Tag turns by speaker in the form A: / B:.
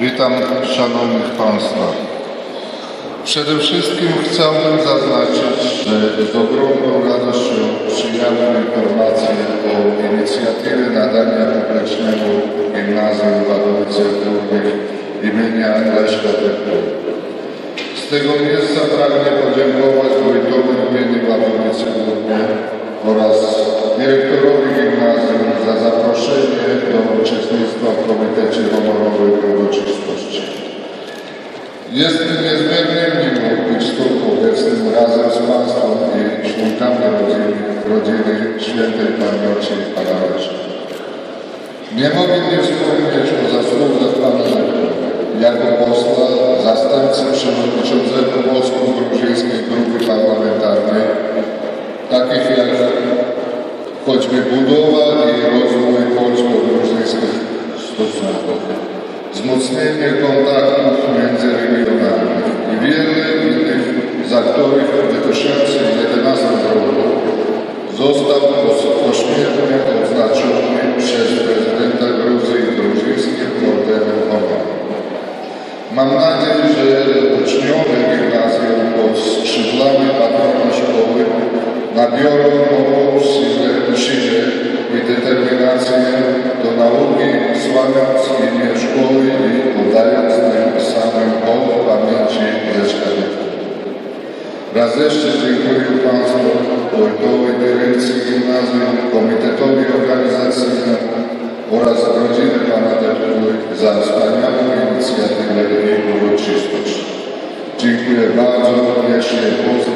A: Witam Szanownych Państwa. Przede wszystkim chciałbym zaznaczyć, że z ogromną radością przyjąłem informację o inicjatywie nadania publicznemu gimnazjum w Wadowicach Górnych imienia Leszka Tepły. Z tego miejsca pragnę podziękować wójtowi gminy Wadowice uczestnictwa w Komitecie Honorowym Uroczystości. Jest mi niezmiernie miło być tu obecnym razem z Państwem i członkami rodziny, rodziny świętej pamięci Pana Leszka. Nie mogę nie wspomnieć o zasługach Pana Leszka jako posła, zastępcy przewodniczącego Polsko-Gruzińskiej Grupy Parlamentarnej, takich jak choćby budowa i rozwój wzmocnienie kontaktów między regionami i wiele innych, za których w 2011 roku został pośmiertnie odznaczony przez prezydenta Gruzji gruzińskim ordenem honoru. Mam nadzieję, że uczniowie gimnazjum pod skrzydłami patrona szkoły nabiorą nową i udając tym samym hołd pamięci Witki. Raz jeszcze dziękuję Państwu, wójtowi dyrekcji gimnazjum, komitetowi organizacyjnemu oraz rodzinie Pana Depły za wspaniałą inicjatywę i uroczystość. Dziękuję bardzo, jeszcze więcej.